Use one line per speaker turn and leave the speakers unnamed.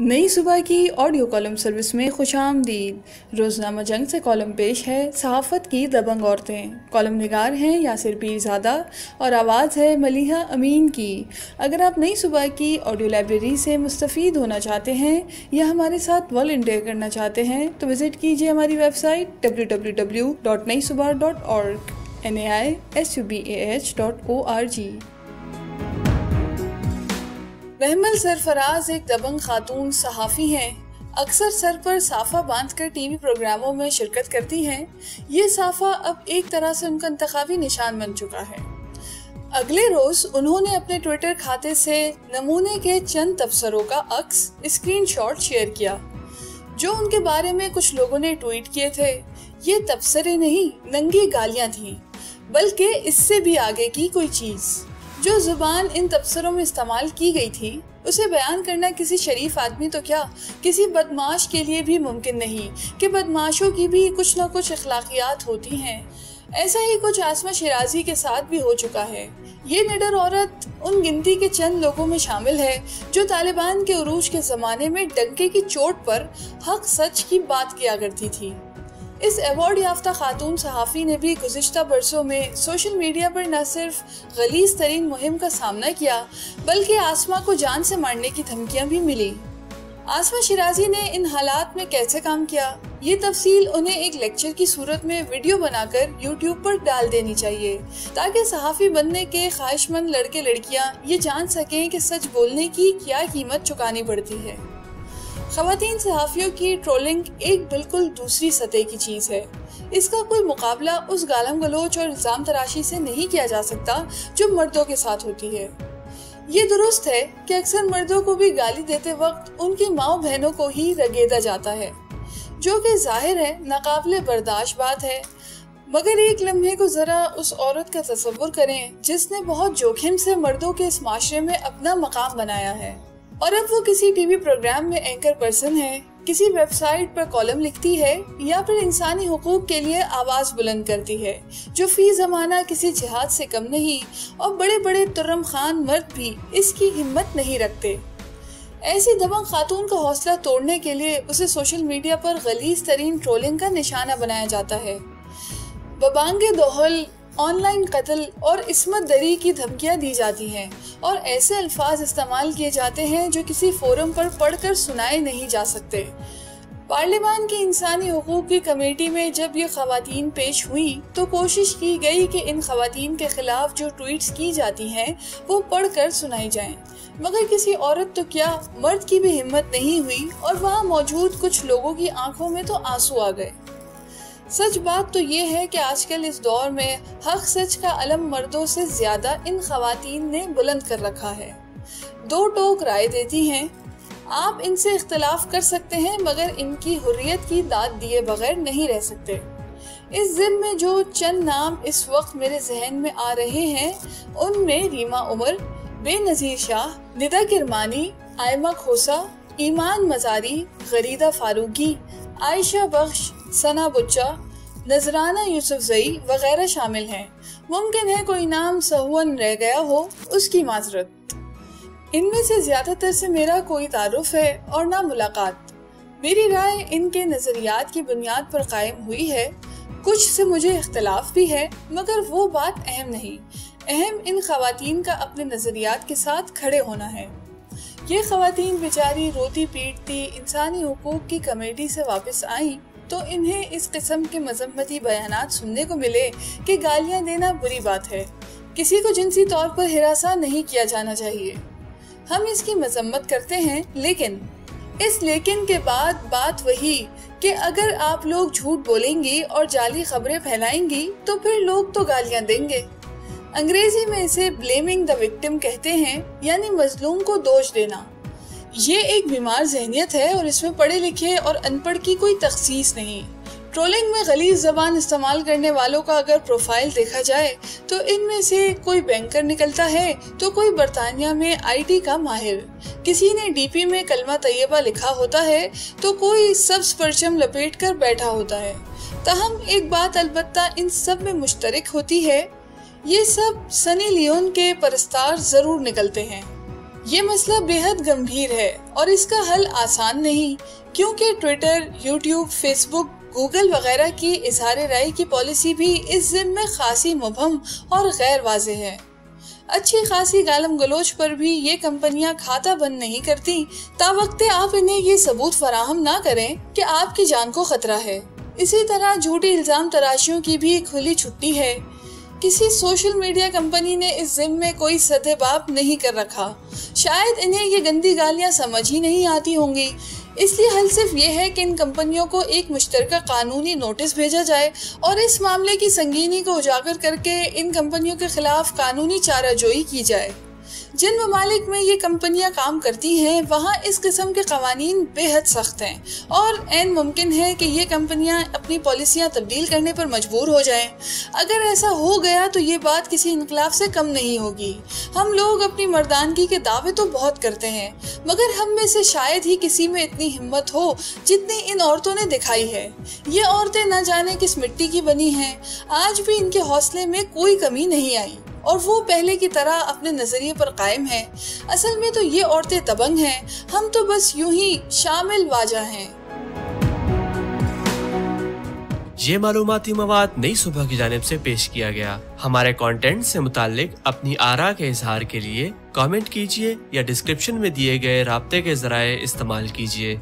नई सुबह की ऑडियो कॉलम सर्विस में खुश आमदीद रोज़नामा जंग से कॉलम पेश है, सहाफ़त की दबंग औरतें। कॉलम निगार हैं यासिर पीरजादा और आवाज़ है मलिहा अमीन की। अगर आप नई सुबह की ऑडियो लाइब्रेरी से मुस्तफ़ होना चाहते हैं या हमारे साथ वॉल्टियर करना चाहते हैं तो विज़िट कीजिए हमारी website W W W dot Nai Subah dot org N A I S U B A H dot O R G Mahmal Sarfaraz एक दबंग खातून सहाफ़ी हैं। अक्सर सर पर साफा बांधकर टीवी प्रोग्रामों में शिरकत करती हैं। ये साफा अब एक तरह से उनका इंतखाबी निशान बन चुका है। अगले रोज उन्होंने अपने ट्विटर खाते से नमूने के चंद तबसरों का अक्स स्क्रीनशॉट शेयर किया, जो उनके बारे में कुछ लोगों ने ट्वीट किए थे। ये तबसरे नहीं, नंगी गालियाँ थी, बल्कि इससे भी आगे की कोई चीज़। जो ज़ुबान इन तबसरों में इस्तेमाल की गई थी, उसे बयान करना किसी शरीफ आदमी तो क्या? किसी बदमाश के लिए भी मुमकिन नहीं कि बदमाशों की भी कुछ न कुछ अखलाकियात होती हैं। ऐसा ही कुछ आसमा शिराजी के साथ भी हो चुका है। ये निडर औरत उन गिनती के चंद लोगों में शामिल है, जो तालिबान के उरूज के ज़माने में डंके की चोट पर हक सच की बात किया करती थी। इस अवार्ड याफ्ता खातून सहाफ़ी ने भी गुजशत बरसों में सोशल मीडिया पर न सिर्फ़ गलीज तरीन मुहिम का सामना किया, बल्कि आसमा को जान से मारने की धमकियाँ भी मिली। आसमा शिराजी ने इन हालात में कैसे काम किया? ये तफसील उन्हें एक लेक्चर की सूरत में वीडियो बनाकर यूट्यूब पर डाल देनी चाहिए, ताकि सहाफ़ी बनने के ख्वाहिशमंद लड़के लड़कियाँ ये जान सकें कि सच बोलने की क्या कीमत चुकानी पड़ती है। खातन सहाफ़ियों की ट्रोलिंग एक बिल्कुल दूसरी सतह की चीज़ है। इसका कोई मुकाबला उस गालम गलोच और इल्ज़ाम तराशी से नहीं किया जा सकता, जो मर्दों के साथ होती है। ये दुरुस्त है कि अक्सर मर्दों को भी गाली देते वक्त उनकी माओ बहनों को ही रगेदा जाता है। जो कि ज़ाहिर है, नाकाबले बर्दाश्त बात है। मगर एक लम्हे को जरा उस औरत का तस्वुर करें, जिसने बहुत जोखिम से मर्दों के इस माशरे में अपना मकाम बनाया है। और अब वो किसी टीवी प्रोग्राम में एंकर पर्सन है, किसी वेबसाइट पर कॉलम लिखती है, या फिर इंसानी हकूक के लिए आवाज़ बुलंद करती है, जो फ़ी जमाना किसी जिहाद से कम नहीं और बड़े बड़े तुर्रम खान मर्द भी इसकी हिम्मत नहीं रखते। ऐसी दबंग खातून का हौसला तोड़ने के लिए उसे सोशल मीडिया पर गलीज तरीन ट्रोलिंग का निशाना बनाया जाता है। बबांगे दोहल ऑनलाइन कत्ल और इसमत दरी की धमकियाँ दी जाती हैं और ऐसे अल्फाज इस्तेमाल किए जाते हैं जो किसी फोरम पर पढ़कर सुनाए नहीं जा सकते पार्लियामान की इंसानी हकूक की कमेटी में जब ये खातन पेश हुई तो कोशिश की गई कि इन खातन के खिलाफ जो ट्वीट्स की जाती हैं, वो पढ़कर सुनाई जाएँ। मगर किसी औरत तो क्या, मर्द की भी हिम्मत नहीं हुई और वहाँ मौजूद कुछ लोगों की आँखों में तो आँसू आ गए सच बात तो ये है कि आजकल इस दौर में हक सच का अलम मर्दों से ज़्यादा इन खातन ने बुलंद कर रखा है। दो टोक राय देती हैं। आप इनसे इख्तलाफ कर सकते हैं, मगर इनकी हुर्रियत की दाद दिए बगैर नहीं रह सकते। इस जिम में जो चंद नाम इस वक्त मेरे जहन में आ रहे हैं, उनमें रीमा उमर, बेनजीर शाह, निदा किरमानी, आयमा खोसा, ईमान मजारी, गरीदा फारूकी, आयशा बख्श सना बुच्चा, नजराना यूसुफ जई वगैरह शामिल हैं। मुमकिन है कोई नाम सहुअन रह गया हो उसकी माजरत। इनमें से ज़्यादातर से मेरा कोई तारुफ है और ना मुलाकात। मेरी राय इनके नजरियात की बुनियाद पर कायम हुई है। कुछ से मुझे इख्तलाफ भी है, मगर वो बात अहम नहीं। अहम इन खातन का अपने नजरियात के साथ खड़े होना है। ये खातन बेचारी रोती पीटती इंसानी हकूक की कमेटी से वापस आई। तो इन्हें इस किस्म के मजम्मती बयान सुनने को मिले कि गालियाँ देना बुरी बात है। किसी को जिनसी तौर पर हिरासा नहीं किया जाना चाहिए। हम इसकी मजम्मत करते हैं, लेकिन इस लेकिन के बाद बात वही कि अगर आप लोग झूठ बोलेंगी और जाली खबरें फैलाएँगी तो फिर लोग तो गालियाँ देंगे। अंग्रेज़ी में इसे ब्लेमिंग द विक्टिम कहते हैं, यानी मजलूम को दोष देना। ये एक बीमार जहनीत है और इसमें पढ़े लिखे और अनपढ़ की कोई तखसीस नहीं। ट्रोलिंग में गलीज जबान इस्तेमाल करने वालों का अगर प्रोफ़ाइल देखा जाए तो इनमें से कोई बैंकर निकलता है तो कोई बरतानिया में आईटी का माहिर। किसी ने डीपी में कलमा तैयबा लिखा होता है तो कोई सब्स परचम लपेट कर बैठा होता है। तहम एक बात अलबत्ता इन सब में मुश्तरक होती है, ये सब सनी लियोन के परस्तार ज़रूर निकलते हैं। ये मसला बेहद गंभीर है और इसका हल आसान नहीं, क्योंकि ट्विटर यूट्यूब फेसबुक गूगल वगैरह की इजहार राय की पॉलिसी भी इस जिम में खासी मुबम और गैर वाज है। अच्छी खासी गालम गलोच पर भी ये कंपनियाँ खाता बंद नहीं करती, तावक्ते आप इन्हें ये सबूत फराहम ना करें कि आपकी जान को खतरा है। इसी तरह झूठी इल्ज़ाम तराशियों की भी खुली छुट्टी है। किसी सोशल मीडिया कंपनी ने इस जिम में कोई सदेबाप नहीं कर रखा। शायद इन्हें ये गंदी गालियाँ समझ ही नहीं आती होंगी। इसलिए हल सिर्फ़ ये है कि इन कंपनियों को एक मुश्तर कानूनी नोटिस भेजा जाए और इस मामले की संगीनी को उजागर करके इन कंपनियों के खिलाफ कानूनी चाराजोई की जाए। जिन ममालिक में ये कंपनियाँ काम करती हैं, वहाँ इस किस्म के कवानीन बेहद सख्त हैं और एन मुमकिन है कि ये कंपनियाँ अपनी पॉलिसियाँ तब्दील करने पर मजबूर हो जाएँ। अगर ऐसा हो गया तो ये बात किसी इनकलाब से कम नहीं होगी। हम लोग अपनी मर्दानगी के दावे तो बहुत करते हैं, मगर हम में से शायद ही किसी में इतनी हिम्मत हो जितनी इन औरतों ने दिखाई है। ये औरतें न जाने किस मिट्टी की बनी हैं। आज भी इनके हौसले में कोई कमी नहीं आई। और वो पहले की तरह अपने नज़रिए पर कायम है। असल में तो ये औरतें तबंग हैं। हम तो बस यूँ ही शामिल वाजा हैं।
ये मालूमती मवाद नई सुबह की जानब से पेश किया गया। हमारे कंटेंट से मुतालिक अपनी आरा के इजहार के लिए कमेंट कीजिए या डिस्क्रिप्शन में दिए गए रबते के जराये इस्तेमाल कीजिए।